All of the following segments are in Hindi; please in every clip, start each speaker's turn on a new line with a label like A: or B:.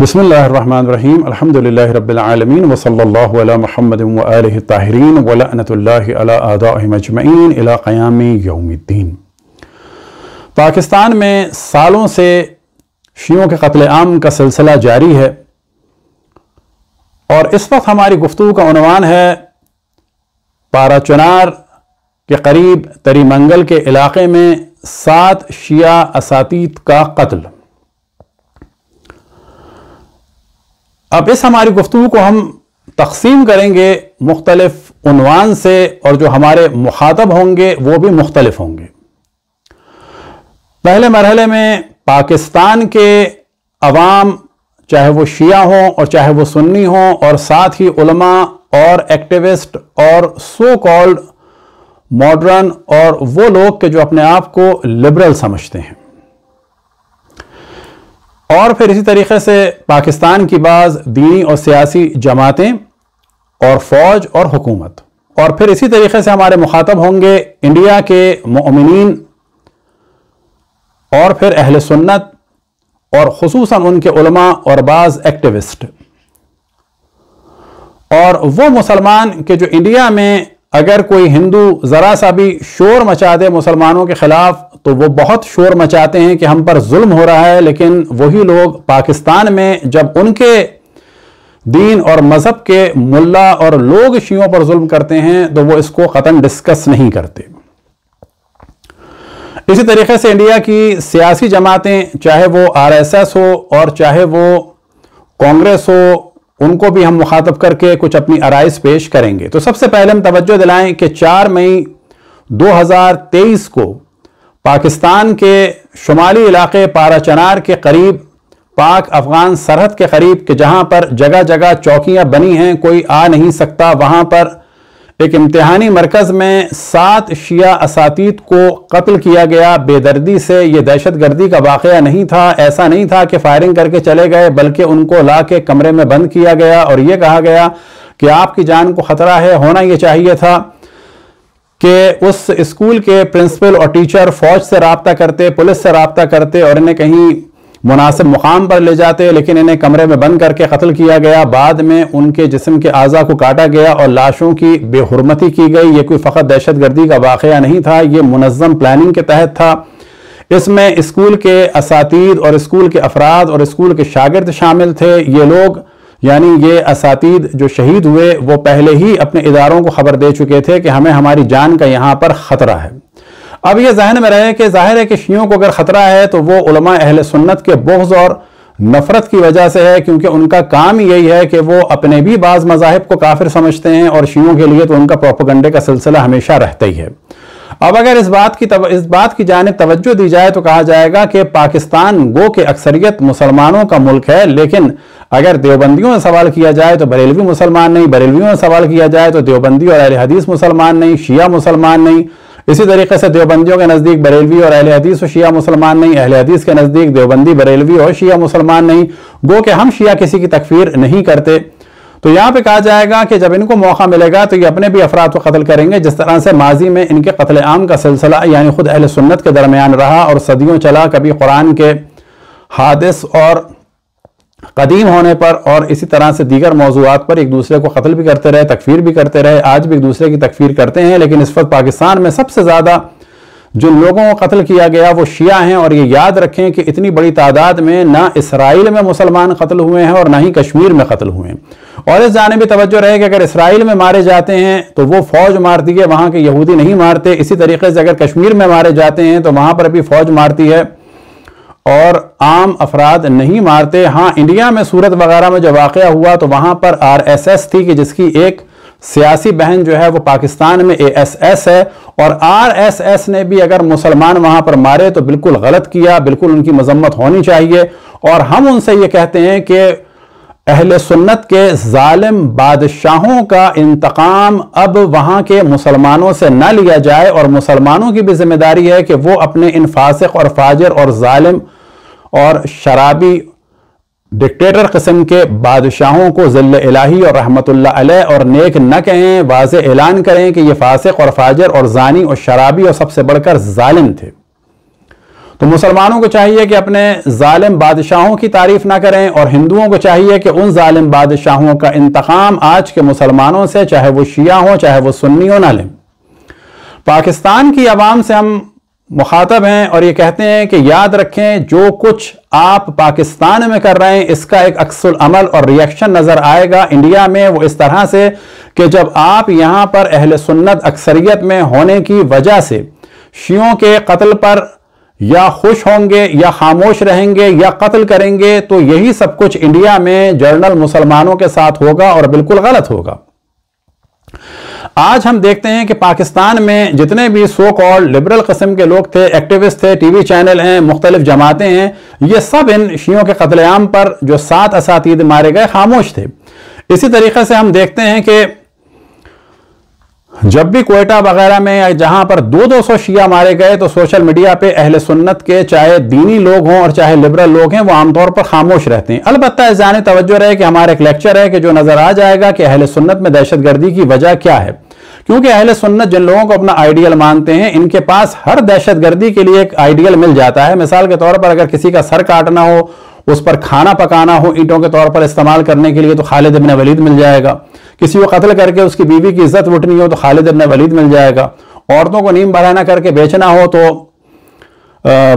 A: बसमीम अलहमदिल्ला अला महमद ताहरीन वलनतुल्लाजमैन क़याम यौमुद्दीन पाकिस्तान में सालों से शियों के कत्ल आम का सिलसिला जारी है। और इस वक्त हमारी गुफ्तु का है पाराचनार के करीब तरी मंगल के इलाके में सात शिया असातीत का कत्ल। अब इस हमारी गुफ्तु को हम तकसीम करेंगे मुख्तलिफ़ उनवान से और जो हमारे मुखातब होंगे, वो भी मुख्तलिफ़ होंगे। पहले मरहले में पाकिस्तान के अवाम, चाहे वो शिया हों और चाहे वो सुन्नी हों और साथ ही उलमा और एक्टिविस्ट और सो कॉल्ड मॉडर्न और वो लोग के जो अपने आप को लिबरल समझते हैं। और फिर इसी तरीके से पाकिस्तान की बाज़ दीनी और सियासी जमातें और फौज और हुकूमत। और फिर इसी तरीके से हमारे मुखातब होंगे इंडिया के मोमिन और फिर अहल सुन्नत और खसूस उनके उलमा और बाज़ एक्टिविस्ट। और वो मुसलमान के जो इंडिया में अगर कोई हिंदू ज़रा सा भी शोर मचा दे मुसलमानों के ख़िलाफ़ तो वो बहुत शोर मचाते हैं कि हम पर जुल्म हो रहा है, लेकिन वही लोग पाकिस्तान में जब उनके दीन और मज़हब के मुल्ला और लोग शियों पर जुल्म करते हैं तो वो इसको ख़त्म डिस्कस नहीं करते। इसी तरीके से इंडिया की सियासी जमातें, चाहे वो आरएसएस हो और चाहे वो कांग्रेस हो, उनको भी हम मुखातब करके कुछ अपनी आरइस पेश करेंगे। तो सबसे पहले हम तवज्जो दिलाएँ कि 4 मई 2023 को पाकिस्तान के शुमाली इलाके पाराचनार के करीब, पाक अफगान सरहद के करीब, के जहाँ पर जगह जगह चौकियाँ बनी हैं, कोई आ नहीं सकता। वहाँ पर एक इम्तहानी मरकज़ में सात शिया असातीत को कत्ल किया गया। बेदर्दी से ये दहशत गर्दी का वाक़ नहीं था। ऐसा नहीं था कि फायरिंग करके चले गए, बल्कि उनको ला के कमरे में बंद किया गया। और ये कहा गया कि आपकी जान को ख़तरा है, होना ये चाहिए था। कि उस स्कूल के प्रिंसिपल और टीचर फौज से रबता करते, पुलिस से रबता करते और इन्हें कहीं मुनासिब मुकाम पर ले जाते, लेकिन इन्हें कमरे में बंद करके कत्ल किया गया। बाद में उनके जिसम के अज़ा को काटा गया और लाशों की बेहरमती की गई। ये कोई फ़कत दहशत गर्दी का वाक़ नहीं था, ये मुनज़म प्लानिंग के तहत था। इसमें स्कूल के इसातीद और स्कूल के अफराद और स्कूल के शागिर्द शामिल थे। ये लोग यानी ये असातीद जो शहीद हुए, वो पहले ही अपने इदारों को खबर दे चुके थे कि हमें हमारी जान का यहाँ पर ख़तरा है। अब ये जहन में रहे कि ज़ाहिर है कि शियों को अगर ख़तरा है तो वो उलमा अहल सुन्नत के बोझ और नफ़रत की वजह से है, क्योंकि उनका काम यही है कि वो अपने भी बाज़ मजाहब को काफिर समझते हैं और शियों के लिए तो उनका प्रोपोगंडे का सिलसिला हमेशा रहता ही है। अब अगर इस बात की तव, इस बात की जानब तवज्जो दी जाए तो कहा जाएगा कि पाकिस्तान गो के अक्सरियत मुसलमानों का मुल्क है लेकिन अगर देवबंदियों में सवाल किया जाए तो बरेलवी मुसलमान नहीं बरेलवियों में सवाल किया जाए तो देवबंदी और अहल हदीस मुसलमान नहीं शिया मुसलमान नहीं। इसी तरीके से देवबंदियों के नज़दीक बरेलवी और अहल हदीस और शिया मुसलमान नहीं अहल हदीस के नज़दीक देवबंदी बरेलवी और शिया मुसलमान नहीं। गो के हम शिया किसी की तकफीर नहीं करते। तो यहाँ पे कहा जाएगा कि जब इनको मौका मिलेगा तो ये अपने भी अफराद को कत्ल करेंगे। जिस तरह से माजी में इनके कत्ल आम का सिलसिला, यानी खुद अहल सुन्नत के दरमियान रहा और सदियों चला, कभी कुरान के हादिस और कदीम होने पर और इसी तरह से दीगर मौजूद पर एक दूसरे को कत्ल भी करते रहे, तकफीर भी करते रहे, आज भी एक दूसरे की तकफीर करते हैं। लेकिन इस वक्त पाकिस्तान में सबसे ज़्यादा जिन लोगों को कत्ल किया गया, वो शिया हैं और ये याद रखें कि इतनी बड़ी तादाद में ना इसराइल में मुसलमान कत्ल हुए हैं और ना ही कश्मीर में कत्ल हुए हैं। और इस जाने भी तवज्जो रहे कि अगर इसराइल में मारे जाते हैं तो वो फौज मारती है, वहाँ के यहूदी नहीं मारते। इसी तरीके से अगर कश्मीर में मारे जाते हैं तो वहाँ पर भी फौज मारती है। और आम अफराद नहीं मारते। हाँ इंडिया में सूरत वगैरह में जो वाक़ हुआ तो वहाँ पर आरएसएस थी कि जिसकी एक सियासी बहन जो है वो पाकिस्तान में एएसएस है और आरएसएस ने भी अगर मुसलमान वहाँ पर मारे तो बिल्कुल गलत किया, बिल्कुल उनकी मजम्मत होनी चाहिए। और हम उनसे ये कहते हैं कि अहल सुन्नत के जालिम बादशाहों का इंतकाम अब वहाँ के मुसलमानों से न लिया जाए और मुसलमानों की भी ज़िम्मेदारी है कि वो अपने इन फासिक और फाजिर और जालिम और शराबी डिक्टेटर कस्म के बादशाहों को जिल इलाही और रहमतुल्लाह अलैह और नेक न कहें वाज ऐलान करें कि ये फासिक और फाजर और जानी और शराबी और सबसे बढ़कर जालिम थे। तो मुसलमानों को चाहिए कि अपने जालिम बादशाहों की तारीफ़ ना करें और हिंदुओं को चाहिए कि उन जालिम बादशाहों का इंतकाम आज के मुसलमानों से, चाहे वो शिया हो, चाहे वो सुन्नी हो, ना लें। पाकिस्तान की आवाम से हम मुखातब हैं और ये कहते हैं कि याद रखें, जो कुछ आप पाकिस्तान में कर रहे हैं, इसका एक अक्सुल अमल और रिएक्शन नज़र आएगा इंडिया में। वो इस तरह से कि जब आप यहाँ पर अहल सुन्नत अक्सरियत में होने की वजह से शियों के कत्ल पर या खुश होंगे या खामोश रहेंगे या कत्ल करेंगे तो यही सब कुछ इंडिया में जर्नल मुसलमानों के साथ होगा और बिल्कुल गलत होगा। आज हम देखते हैं कि पाकिस्तान में जितने भी सो कॉल लिबरल कस्म के लोग थे एक्टिविस्ट थे टीवी चैनल हैं, मुख्तलिफ़ जमातें हैं, ये सब इन शियों के कत्लेआम पर जो सात असातीद मारे गए, खामोश थे। इसी तरीके से हम देखते हैं कि जब भी कोयटा वगैरह में या जहाँ पर दो दो सौ शिया मारे गए तो सोशल मीडिया पे अहल सुन्नत के, चाहे दीनी लोग हों और चाहे लिबरल लोग हैं, वो आमतौर पर खामोश रहते हैं। अलबत्त जाने तवज्जो रहे कि हमारा एक लेक्चर है कि जो नज़र आ जाएगा कि अहल सुन्नत में दहशत गर्दी की वजह क्या है। क्योंकि अहल सुन्नत जिन लोगों को अपना आइडियल मानते हैं, इनके पास हर दहशत गर्दी के लिए एक आइडियल मिल जाता है। मिसाल के तौर पर अगर किसी का सर काटना हो, उस पर खाना पकाना हो, ईंटों के तौर पर इस्तेमाल करने के लिए तो खालिद इबन वलीद मिल जाएगा। किसी को कत्ल करके उसकी बीवी की इज़्ज़त उठनी हो तो खालिद इबन वलीद मिल जाएगा। औरतों को नीम बराना करके बेचना हो तो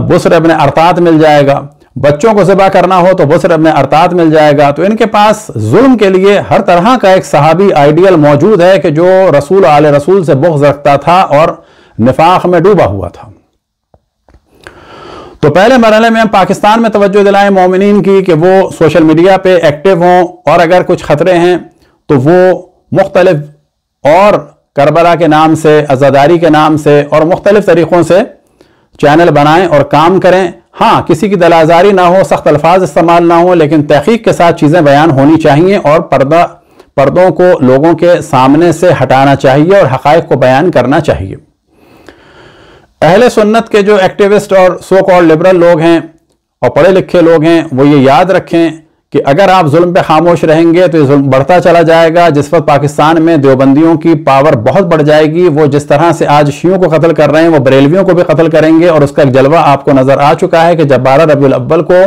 A: बुसर अपने अर्थात मिल जाएगा। बच्चों को ज़बा करना हो तो बुसर अपने अर्थात मिल जाएगा। तो इनके पास जुल्म के लिए हर तरह का एक सहाबी आइडियल मौजूद है कि जो रसूल, आल रसूल से बुख रखता था और निफाक में डूबा हुआ था। तो पहले मरहले में हम पाकिस्तान में तवज्जो दिलाएँ मोमिन की कि वो सोशल मीडिया पे एक्टिव हों और अगर कुछ ख़तरे हैं तो वो मुख्तलिफ़ और करबला के नाम से, आज़ादारी के नाम से और मुख्तलिफ़ तरीक़ों से चैनल बनाएँ और काम करें। हाँ किसी की दलाजारी ना हो, सख्त अल्फाज इस्तेमाल ना हो, लेकिन तहकीक के साथ चीज़ें बयान होनी चाहिए और पर्दा, पर्दों को लोगों के सामने से हटाना चाहिए और हक़ को बयान करना चाहिए। अहले सुन्नत के जो एक्टिविस्ट और सो कॉल लिबरल लोग हैं और पढ़े लिखे लोग हैं, वो ये याद रखें कि अगर आप जुल्म पे खामोश रहेंगे तो ये जुल्म बढ़ता चला जाएगा, जिस वक्त पाकिस्तान में देवबंदियों की पावर बहुत बढ़ जाएगी, वो जिस तरह से आज शियों को कत्ल कर रहे हैं, वो बरेलवियों को भी कत्ल करेंगे और उसका एक जलवा आपको नज़र आ चुका है कि जब बारह रबी अव्वल को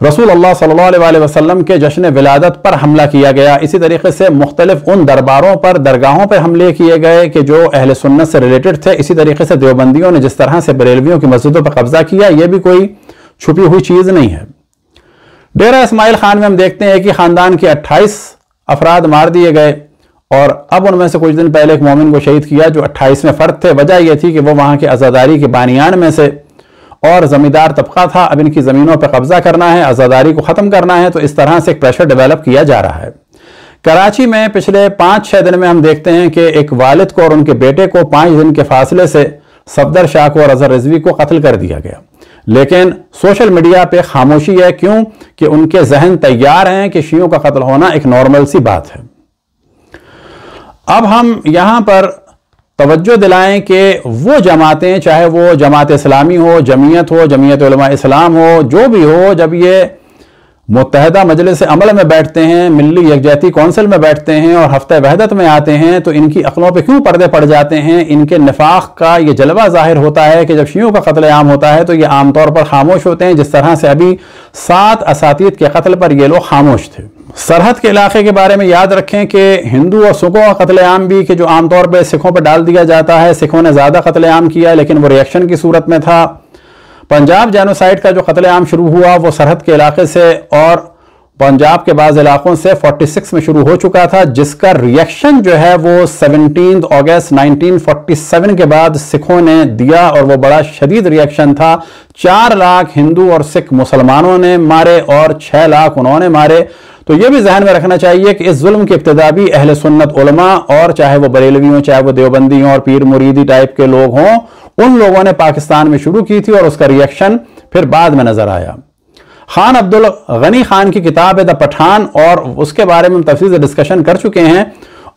A: रसूल अल्लाह सल्लल्लाहु अलैहि वसल्लम के जश्न विलादत पर हमला किया गया। इसी तरीके से मुख्तलिफ़ उन दरबारों पर, दरगाहों पर हमले किए गए कि जो अहल सुन्नत से रिलेटेड थे, इसी तरीके से देवबंदियों ने जिस तरह से बरेलवियों की मस्जिदों पर कब्जा किया यह भी कोई छुपी हुई चीज़ नहीं है। डेरा इसमाइल खान में हम देखते हैं कि ख़ानदान के अट्ठाईस अफराद मार दिए गए और अब उनमें से कुछ दिन पहले एक मोमिन को शहीद किया जो अट्ठाईसवें फ़र्द थे। वजह यह थी कि वो वहाँ के आज़ादारी के बानियान में से और ज़मींदार तबका था। अब इनकी ज़मीनों पर कब्जा करना है, आज़ादारी को ख़त्म करना है तो इस तरह से एक प्रेशर डेवलप किया जा रहा है। कराची में पिछले पाँच छः दिन में हम देखते हैं कि एक वालिद को और उनके बेटे को पाँच दिन के फासले से सफदर शाह को और अजहर रिजवी को कत्ल कर दिया गया। लेकिन सोशल मीडिया पे खामोशी है क्यों? कि उनके जहन तैयार हैं कि शियों का कत्ल होना एक नॉर्मल सी बात है। अब हम यहाँ पर तवज्जो दिलाएँ कि वो जमातें, चाहे वो जमात इस्लामी हो, जमीयत हो, जमीयत इस्लाम हो, जो भी हो, जब ये मुतहदा मजलिस अमल में बैठते हैं मिली यकजहती कौंसिल में बैठते हैं और हफ़्ते वहदत में आते हैं तो इनकी अकलों पे क्यों पर्दे पड़ जाते हैं? इनके नफाक का ये जलवा ज़ाहिर होता है कि जब शियों का कत्ल आम होता है तो ये आमतौर पर खामोश होते हैं। जिस तरह से अभी सात असातीत के कत्ल पर ये लोग खामोश थे। सरहद के इलाके के बारे में याद रखें कि हिंदू और सिखों का कत्लेआम भी कि जो आमतौर पर सिखों पर डाल दिया जाता है, सिखों ने ज़्यादा कत्लेआम किया, लेकिन वो रिएक्शन की सूरत में था। पंजाब जेनोसाइड का जो कत्लेआम शुरू हुआ, वो सरहद के इलाके से और पंजाब के बाद इलाकों से 46 में शुरू हो चुका था, जिसका रिएक्शन जो है वो 17 अगस्त 1947 के बाद सिखों ने दिया और वो बड़ा शदीद रिएक्शन था। चार लाख हिंदू और सिख मुसलमानों ने मारे और छह लाख उन्होंने मारे। तो ये भी जहन में रखना चाहिए कि इस जुल्म की इब्तदा भी अहल सुन्नत उलमा और चाहे वो बरेलवी हो चाहे वो देवबंदी हो और पीर मुरीदी टाइप के लोग हों उन लोगों ने पाकिस्तान में शुरू की थी और उसका रिएक्शन फिर बाद में नज़र आया। खान अब्दुल गनी खान की किताब है द पठान और उसके बारे में हम से डिस्कशन कर चुके हैं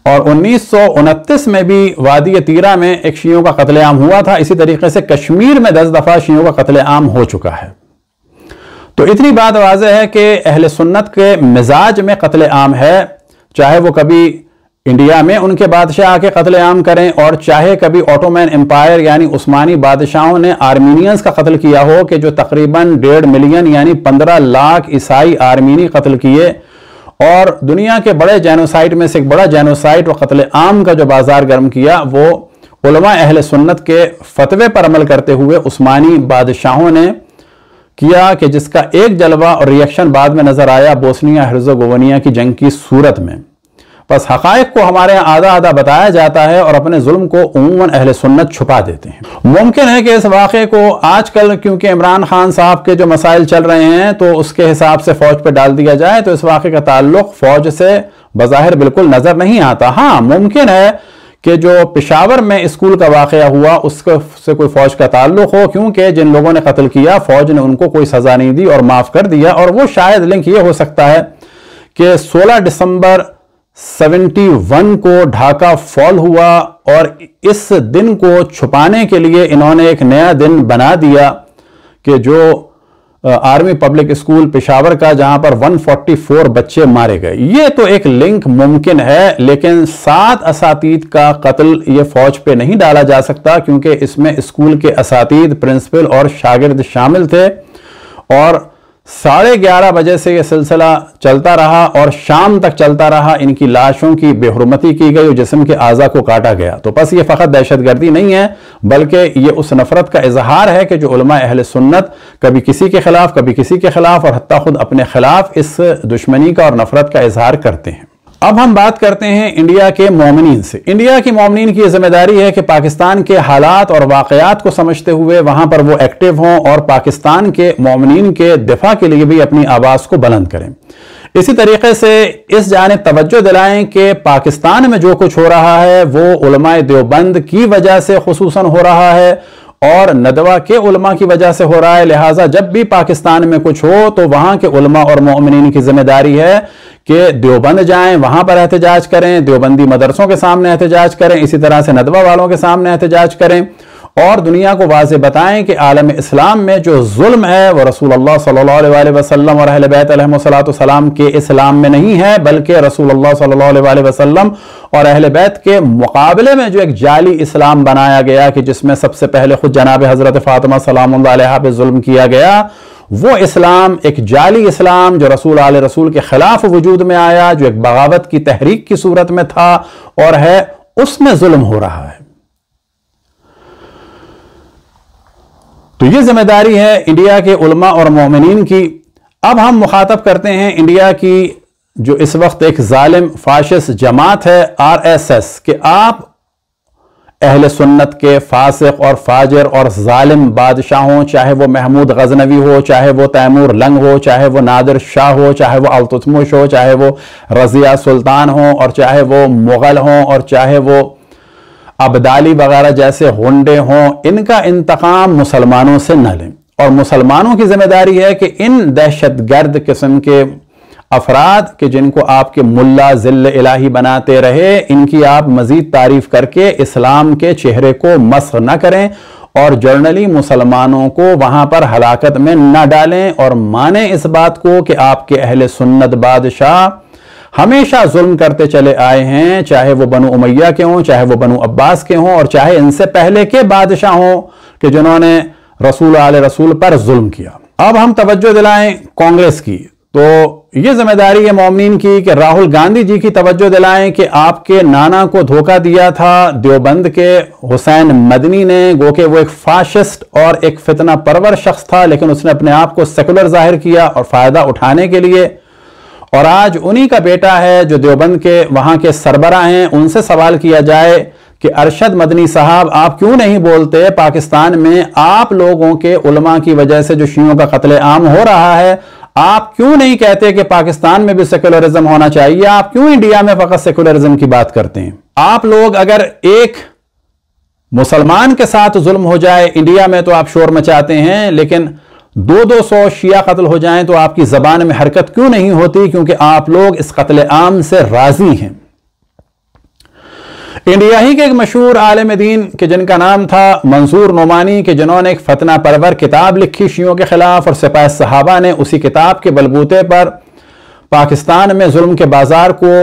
A: और उन्नीस सौ उनतीस में भी वादी तीरा में एक शीयों का कत्लेआम हुआ था। इसी तरीके से कश्मीर में दस दफ़ा शीयों का कत्लेआम हो चुका है। तो इतनी बात वाज है कि अहल सुन्नत के मिजाज में कत्ल आम है, चाहे वो कभी इंडिया में उनके बादशाह आके कत्लेआम करें और चाहे कभी ऑटोमैन एम्पायर यानी उस्मानी बादशाहों ने आर्मीनियंस का कत्ल किया हो कि जो तकरीबन डेढ़ मिलियन यानी पंद्रह लाख ईसाई आर्मीनी कत्ल किए और दुनिया के बड़े जैनोसाइट में से एक बड़ा जैनोसाइट व कत्ल आम का जो बाज़ार गर्म किया, वो उलमा अहल सुन्नत के फतवे पर अमल करते हुए उस्मानी बादशाहों ने किया कि जिसका एक जलवा और रिएक्शन बाद में नज़र आया बोसनिया हर्जोगोवनिया की जंग की सूरत में। बस हकायक को हमारे यहाँ आधा आधा बताया जाता है और अपने जुल्म को उमूमन अहल सुन्नत छुपा देते हैं। मुमकिन है कि इस वाक़े को आजकल क्योंकि इमरान खान साहब के जो मसाइल चल रहे हैं तो उसके हिसाब से फौज पर डाल दिया जाए तो इस वाक़े का ताल्लुक फौज से बज़ाहिर बिल्कुल नज़र नहीं आता। हाँ मुमकिन है कि जो पिशावर में स्कूल का वाक़ हुआ, उसके से कोई फौज का ताल्लुक हो, क्योंकि जिन लोगों ने कत्ल किया, फौज ने उनको कोई सजा नहीं दी और माफ़ कर दिया। और वो शायद लिंक ये हो सकता है कि 16 दिसंबर 71 को ढाका फॉल हुआ और इस दिन को छुपाने के लिए इन्होंने एक नया दिन बना दिया कि जो आर्मी पब्लिक स्कूल पेशावर का, जहाँ पर 144 बच्चे मारे गए। ये तो एक लिंक मुमकिन है, लेकिन सात असातीद का कत्ल ये फौज पे नहीं डाला जा सकता, क्योंकि इसमें स्कूल के असातीद प्रिंसिपल और शागिर्द शामिल थे। और साढ़े ग्यारह बजे से यह सिलसिला चलता रहा और शाम तक चलता रहा। इनकी लाशों की बेहरमती की गई और जिसम के आज़ा को काटा गया। तो बस ये फ़कत दहशत गर्दी नहीं है, बल्कि ये उस नफ़रत का इजहार है कि जो अहल सुन्नत कभी किसी के खिलाफ, कभी किसी के खिलाफ और हती खुद अपने खिलाफ इस दुश्मनी का और नफ़रत का इजहार करते हैं। अब हम बात करते हैं इंडिया के मोमिन से। इंडिया की मोमिन की ज़िम्मेदारी है कि पाकिस्तान के हालात और वाकयात को समझते हुए वहाँ पर वो एक्टिव हों और पाकिस्तान के मोमिन के दिफा के लिए भी अपनी आवाज़ को बुलंद करें। इसी तरीके से इस जाने तवज्जो दिलाएँ कि पाकिस्तान में जो कुछ हो रहा है, वो उलमाए देवबंद की वजह से खसूस हो रहा है और नदवा के उलमा की वजह से हो रहा है। लिहाजा जब भी पाकिस्तान में कुछ हो तो वहाँ के उलमा और मोमिन की ज़िम्मेदारी है कि देवबंद जाएँ, वहाँ पर एहतजाज करें, देवबंदी मदरसों के सामने एहतजाज करें, इसी तरह से नदवा वालों के सामने एहतजाज करें। और दुनिया को वाज बताएँ कि आलम इस्लाम में जो जुल्म है वह रसूल अल्लाह वसल्लम और अहल बैत सलाम के इस्लाम में नहीं है, बल्कि रसूल अल्लाह सल्लल्लाहु अलैहि वसल्लम और अहल बैत के मुकाबले में जो एक जाली इस्लाम बनाया गया कि जिसमें सबसे पहले खुद जनाब हज़रत फ़ातिमा सलाम पे जुल्म किया गया, वो इस्लाम, एक जाली इस्लाम जो रसूल आल रसूल के खिलाफ वजूद में आया, जो एक बगावत की तहरीक की सूरत में था और है, उसमें जुल्म हो रहा है। तो ये ज़िम्मेदारी है इंडिया के उलमा और मोमिन की। अब हम मुखातब करते हैं इंडिया की जो इस वक्त एक जालिम फाशिस जमात है आर एस एस कि आप अहल सुन्नत के फासिक और फाजर और जालिम बादशाहों, चाहे वो महमूद गजनवी हो, चाहे वो तैमूर लंग हो, चाहे वो नादिर शाह हो, चाहे वो अलतुतमुश हो, चाहे वो रजिया सुल्तान हो, और चाहे वो मुग़ल हों, और चाहे वो अबदाली वगैरह जैसे होंडे हों, इनका इंतकाम मुसलमानों से न लें। और मुसलमानों की ज़िम्मेदारी है कि इन दहशत गर्द किस्म के अफराद के जिनको आपके मुल्ला जिल इलाही बनाते रहे, इनकी आप मजीद तारीफ़ करके इस्लाम के चेहरे को मस्क न करें और जर्नली मुसलमानों को वहाँ पर हलाकत में न डालें। और माने इस बात को कि आपके अहले सुन्नत बादशाह हमेशा जुल्म करते चले आए हैं, चाहे वो बनु उमैया के हों, चाहे वो बनु अब्बास के हों, और चाहे इनसे पहले के बादशाह हों कि जिन्होंने रसूल आल रसूल पर जुल्म किया। अब हम तवज्जो दिलाएँ कांग्रेस की। तो ये ज़िम्मेदारी है मोमिन की कि राहुल गांधी जी की तवज्जो दिलाएँ कि आपके नाना को धोखा दिया था देवबंद के हुसैन मदनी ने, गो के वो एक फाशिस्ट और एक फितना परवर शख्स था, लेकिन उसने अपने आप को सेकुलर ज़ाहिर किया और फ़ायदा उठाने के लिए और आज उन्हीं का बेटा है जो देवबंद के, वहाँ के सरबरा हैं। उनसे सवाल किया जाए कि अरशद मदनी साहब, आप क्यों नहीं बोलते पाकिस्तान में आप लोगों के उलमा की वजह से जो शियों का कत्ले आम हो रहा है? आप क्यों नहीं कहते कि पाकिस्तान में भी सेकुलरिज्म होना चाहिए? आप क्यों इंडिया में फकत सेकुलरिज्म की बात करते हैं? आप लोग अगर एक मुसलमान के साथ जुल्म हो जाए, इंडिया में तो आप शोर मचाते हैं, लेकिन दो दो सौ शिया कत्ल हो जाएँ तो आपकी जबान में हरकत क्यों नहीं होती? क्योंकि आप लोग इस कत्ल आम से राज़ी हैं। इंडिया ही के एक मशहूर आलम दीन, के जिनका नाम था मंसूर नोमानी, के जिन्होंने एक फतना परवर किताब लिखी शियों के खिलाफ, और सिपाह सहाबा ने उसी किताब के बलबूते पर पाकिस्तान में जुल्म के बाज़ार को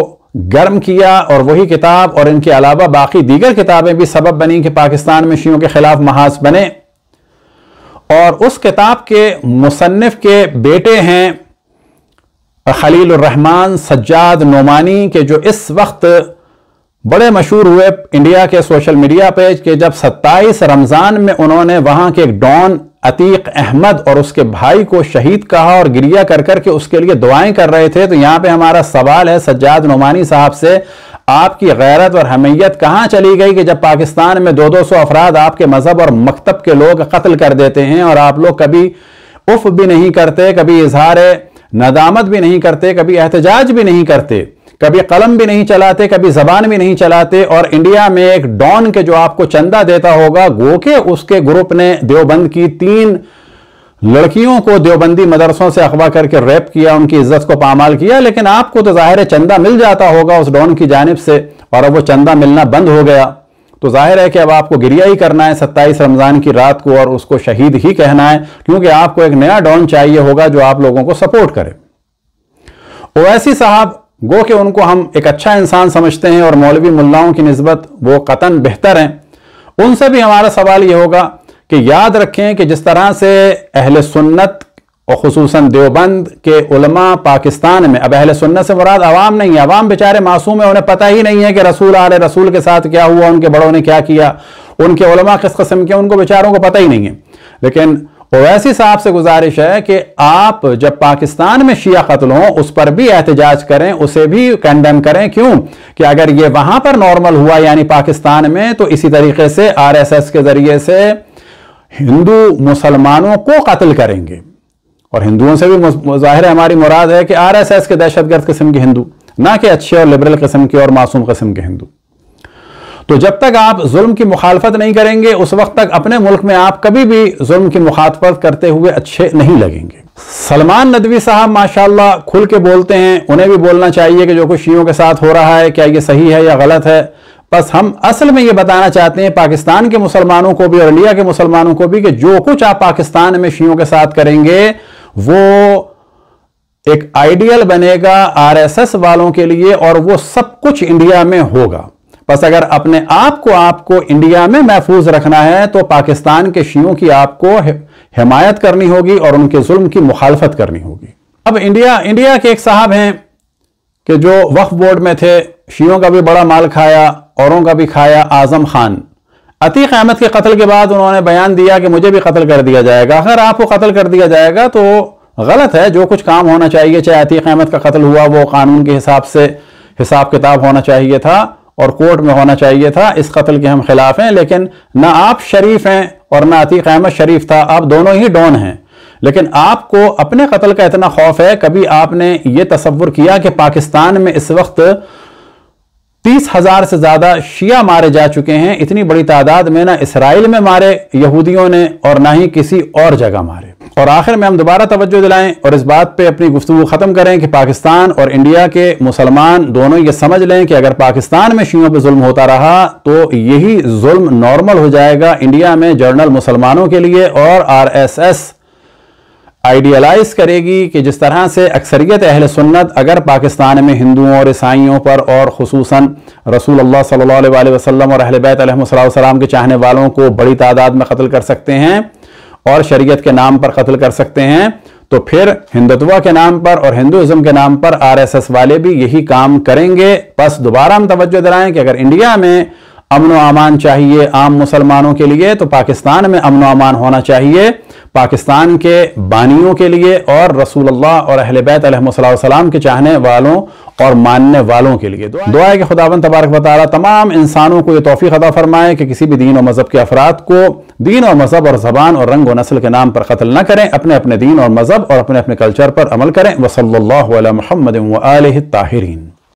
A: गर्म किया, और वही किताब और इनके अलावा बाकी दीगर किताबें भी सबब बनी कि पाकिस्तान में शीयों के खिलाफ महाज बने। और उस किताब के मुसन्फ के बेटे हैं खलील रहमान सज्जाद नोमानी के, जो इस वक्त बड़े मशहूर हुए इंडिया के सोशल मीडिया पेज के, जब 27 रमज़ान में उन्होंने वहाँ के एक डॉन अतीक अहमद और उसके भाई को शहीद कहा और गिरिया कर कर करके उसके लिए दुआएँ कर रहे थे तो यहाँ पे हमारा सवाल है सज्जाद नोमानी साहब से आपकी गैरत और हमीयत कहाँ चली गई कि जब पाकिस्तान में दो दो सौ अफराद आपके मज़हब और मकतब के लोग कत्ल कर देते हैं और आप लोग कभी उफ भी नहीं करते, कभी इजहार नदामत भी नहीं करते, कभी एहतजाज भी नहीं करते, कभी कलम भी नहीं चलाते, कभी जबान भी नहीं चलाते और इंडिया में एक डॉन के जो आपको चंदा देता होगा गो के उसके ग्रुप ने देवबंद की तीन लड़कियों को देवबंदी मदरसों से अगवा करके रैप किया, उनकी इज़्ज़त को पामाल किया, लेकिन आपको तो ज़ाहिर है चंदा मिल जाता होगा उस डॉन की जानब से, और अब वो चंदा मिलना बंद हो गया। तो ज़ाहिर है कि अब आपको गिरिया ही करना है सत्ताईस रमज़ान की रात को, और उसको शहीद ही कहना है, क्योंकि आपको एक नया डॉन चाहिए होगा जो आप लोगों को सपोर्ट करे। ओवैसी साहब, गो कि उनको हम एक अच्छा इंसान समझते हैं, और मौलवी मुल्लाओं की नस्बत वो कतन बेहतर हैं। उनसे भी हमारा सवाल ये होगा कि याद रखें कि जिस तरह से अहल सुन्नत और खसूस देवबंद के उलमा पाकिस्तान में, अब अहल सुन्नत से मुराद अवाम नहीं है। अवाम बेचारे मासूम है, उन्हें पता ही नहीं है कि रसूल आल रसूल के साथ क्या हुआ, उनके बड़ों ने क्या किया, उनके उलमा किस कस्म के उनको बेचारों को पता ही नहीं है। लेकिन ओवैसी साहब से गुजारिश है कि आप जब पाकिस्तान में शिया कत्ल हो, उस पर भी एहतजाज करें, उसे भी कंडेम करें। क्यों? कि अगर ये वहाँ पर नॉर्मल हुआ, यानी पाकिस्तान में तो इसी तरीके से आरएसएस के ज़रिए से हिंदू मुसलमानों को कत्ल करेंगे। और हिंदुओं से भी ज़ाहिर है हमारी मुराद है कि आरएसएस के दहशतगर्द किस्म के हिंदू, ना कि अच्छे और लिबरल किस्म के और मासूम किस्म के हिंदू। तो जब तक आप जुल्म की मुखालफत नहीं करेंगे, उस वक्त तक अपने मुल्क में आप कभी भी जुल्म की मुखालफत करते हुए अच्छे नहीं लगेंगे। सलमान नदवी साहब, माशाल्लाह, खुल के बोलते हैं, उन्हें भी बोलना चाहिए कि जो कुछ शीयों के साथ हो रहा है, क्या ये सही है या गलत है? बस हम असल में ये बताना चाहते हैं, पाकिस्तान के मुसलमानों को भी और इंडिया के मुसलमानों को भी कि जो कुछ आप पाकिस्तान में शियों के साथ करेंगे, वो एक आइडियल बनेगा आरएसएस वालों के लिए और वो सब कुछ इंडिया में होगा। बस अगर अपने आप को, आपको इंडिया में महफूज रखना है तो पाकिस्तान के शियों की आपको हिमायत करनी होगी और उनके जुल्म की मुखालफत करनी होगी। अब इंडिया इंडिया के एक साहब हैं कि जो वक्फ बोर्ड में थे, शियों का भी बड़ा माल खाया औरों का भी खाया आज़म खान। अतीक अहमद के कत्ल के बाद उन्होंने बयान दिया कि मुझे भी कत्ल कर दिया जाएगा। अगर आपको कत्ल कर दिया जाएगा तो गलत है, जो कुछ काम होना चाहिए, चाहे अतीक अहमद का कत्ल हुआ, वो कानून के हिसाब से हिसाब किताब होना चाहिए था और कोर्ट में होना चाहिए था, इस कत्ल के हम खिलाफ हैं, लेकिन ना आप शरीफ हैं और ना अतीक अहमद शरीफ था। आप दोनों ही डॉन हैं। लेकिन आपको अपने कत्ल का इतना खौफ है, कभी आपने ये तस्वुर किया कि पाकिस्तान में इस वक्त तीस हज़ार से ज़्यादा शिया मारे जा चुके हैं। इतनी बड़ी तादाद में ना इसराइल में मारे यहूदियों ने और ना ही किसी और जगह मारे। और आखिर में हम दोबारा तवज्जो दिलाएँ और इस बात पे अपनी गुफ्तु ख़त्म करें कि पाकिस्तान और इंडिया के मुसलमान दोनों ये समझ लें कि अगर पाकिस्तान में शियों पे जुल्म होता रहा तो यही जुल्म नॉर्मल हो जाएगा इंडिया में जर्नल मुसलमानों के लिए और आरएसएस आइडियलाइज करेगी कि जिस तरह से अक्सरियत अहल सुन्नत अगर पाकिस्तान में हिंदुओं और ईसाइयों पर और खसूस रसूल अल्लाह सल्लल्लाहु अलैहि वसल्लम और अहल बैतम के चाहने वालों को बड़ी तादाद में कत्ल कर सकते हैं और शरीयत के नाम पर कत्ल कर सकते हैं तो फिर हिंदुत्व के नाम पर और हिंदुज़म के नाम पर आरएसएस वाले भी यही काम करेंगे। बस दोबारा हम तवज्जो दिलाएँ कि अगर इंडिया में अमन अमान चाहिए आम मुसलमानों के लिए तो पाकिस्तान में अमन अमान होना चाहिए। पाकिस्तान के बानियों के लिए और रसूल अल्लाह और अहल बैतम के चाहने वालों और मानने वालों के लिए। दुआ है। कि खुदावन तबारक बतारा तमाम इंसानों को यह तोफ़ी अदा फरमाए कि किसी भी दीन और मज़हब के अफराद को दीन और मज़हब और ज़बान और रंग व नस्ल के नाम पर कत्ल न करें अपने अपने दीन और मज़हब और अपने अपने कल्चर पर अमल करें। वसल्ला महमद ताहरीन।